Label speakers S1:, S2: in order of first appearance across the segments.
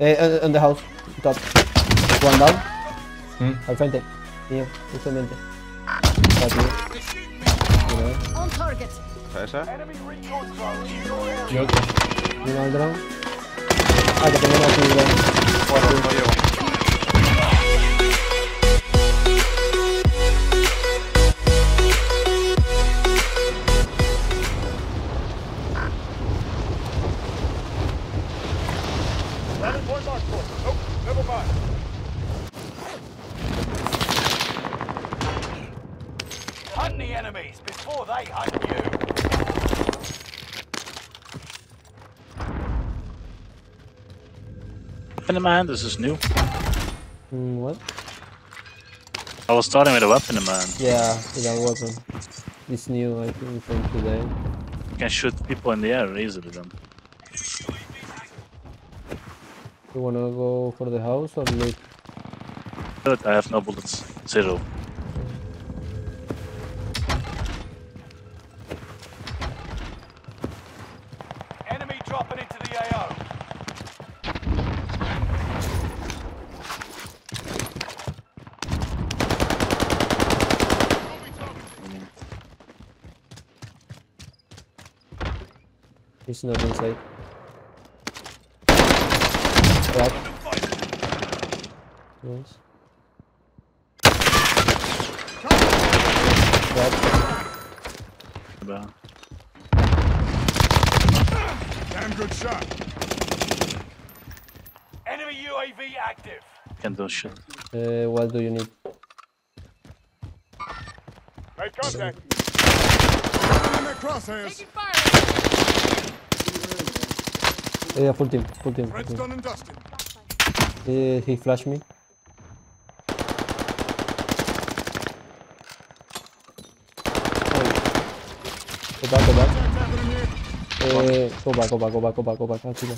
S1: Eh, on, on the house. Top. One down.
S2: Hmm.
S1: Al frente. Justamente. Tío. Mira,
S3: On target.
S4: ¿Esa?
S1: Yo. Mira el drone. Ah, que tenemos aquí drone.
S4: Bueno, no llego.
S5: Hunt the enemies before they hunt you.
S6: My hand, this is new.
S1: Mm, what?
S6: I was starting with a weapon in my hand.
S1: Yeah, without weapon. It's new, I think, from today.
S6: You can shoot people in the air easily then.
S1: You wanna go for the house or loot?
S6: But I have no bullets. Zero.
S5: Enemy dropping into the AO.
S1: He's not inside. Crack. Yes. Crack.
S6: But
S7: Damn good shot.
S5: Enemy UAV active.
S6: can't do shit.
S1: Uh, what do you need?
S7: Make contact. In their crosshairs.
S1: Yeah, full team, full team. Full team.
S7: and dusted.
S1: Uh, he flashed me. Go back, go back.
S7: Contact.
S1: Uh, go back, go back, go back, go back, go back. Tranquilo.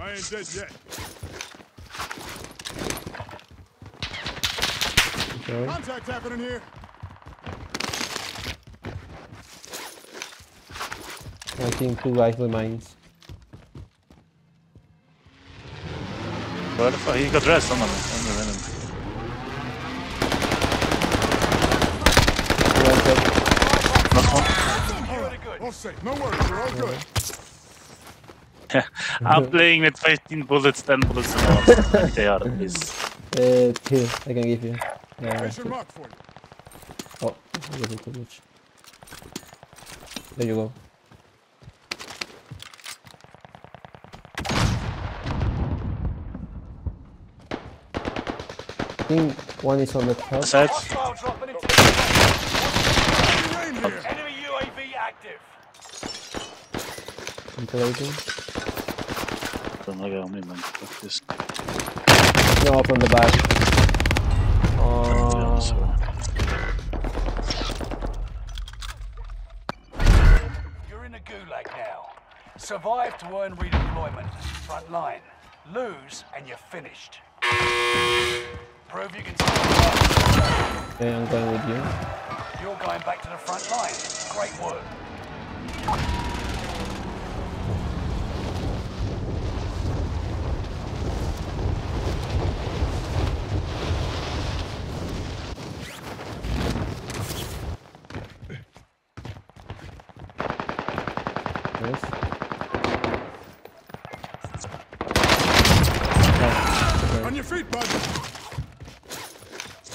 S7: I ain't dead yet.
S1: Okay.
S7: Contact happening here.
S1: I think two guys mines.
S6: Where the fuck? He got dressed on him. On the venom.
S1: One
S6: one.
S5: Really good.
S7: All safe. No worries. We're all good.
S6: I'm playing with 15 bullets, 10 bullets and all. they are, please.
S1: Uh, here, I can give you. Uh,
S7: Location marked for you.
S1: oh, I gave it too much. There you go. I think one is on the top.
S6: Side.
S5: Hostile dropping into the
S7: Enemy rain here.
S5: Enemy UAV active.
S1: Ventilating.
S6: Don't know me, man. Fuck this.
S1: No, from the back.
S5: You're in a gulag now. Survive to earn redeployment. Front line. Lose and you're finished. Prove you can the
S1: okay, I'm going with you.
S5: You're going back to the front line. Great work.
S1: Yes. Okay,
S7: On your feet, bud.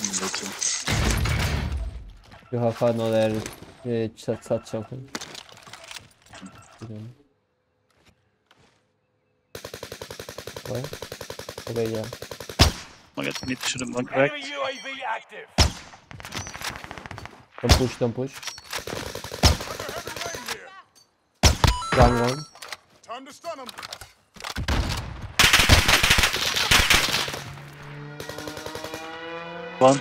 S6: Me too.
S1: You have another uh, chat chat something. What? Okay, yeah.
S6: I my god, we need to shoot him one crack.
S5: UAV active.
S1: Don't push, don't push. Down one.
S7: Time to stun him.
S6: One.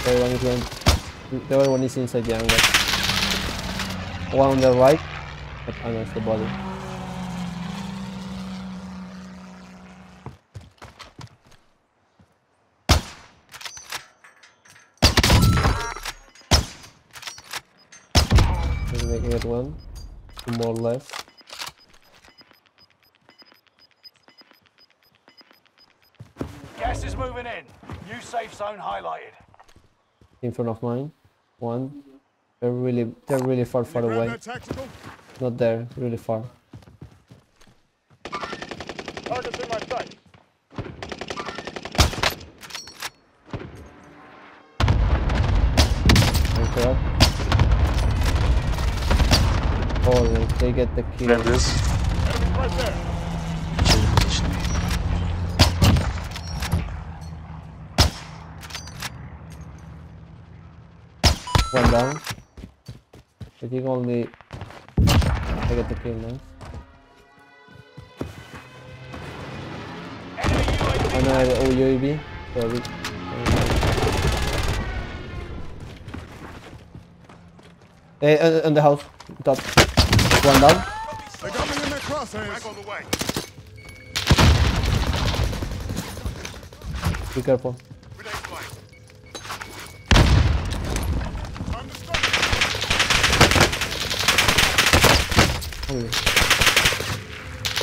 S1: The other one is going. The other one is inside the angle. One on the right. But I know it's the body. Make it one. Two more left.
S5: Gas is moving in. New safe zone highlighted.
S1: In front of mine. One. They're really they're really far far away. Not there, really far.
S7: Target's in my sight.
S1: Anchor Oh, they, get the kill.
S6: Grab this.
S7: Enemies right there.
S6: Chill.
S1: One down. I think only I get the kill now. Oh no, I oh UAV. Sorry. Hey, uh, in the house. Top. One down.
S7: They got me in their crosshairs.
S1: Be careful.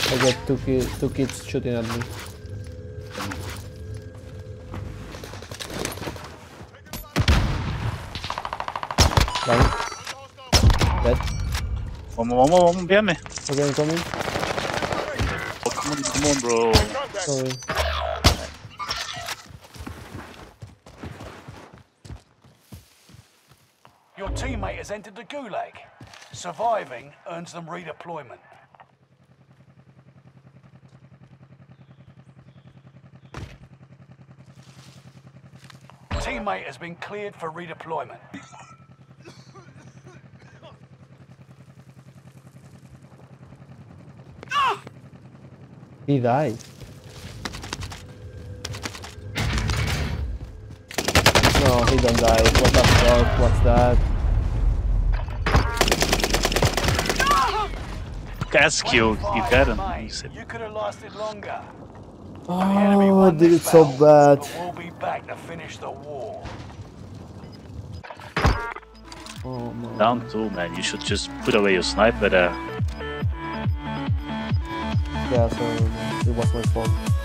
S1: I got two, ki two kids shooting at me. Dead.
S6: One more, one more, one more behind me.
S1: Okay, I'm coming.
S6: Oh, come on, come on, bro.
S1: Sorry.
S5: Your teammate has entered the gulag. Surviving earns them redeployment. Teammate has been cleared for redeployment.
S1: He died. No, he don't die. What the fuck? What's that?
S6: Gas kill. You got him. You
S5: could have lasted longer.
S1: Oh, I did
S5: this
S1: it so bad.
S5: We'll be back to finish the war.
S1: Oh man.
S6: down two, man. You should just put away your sniper there.
S1: Yeah, so it was my fault.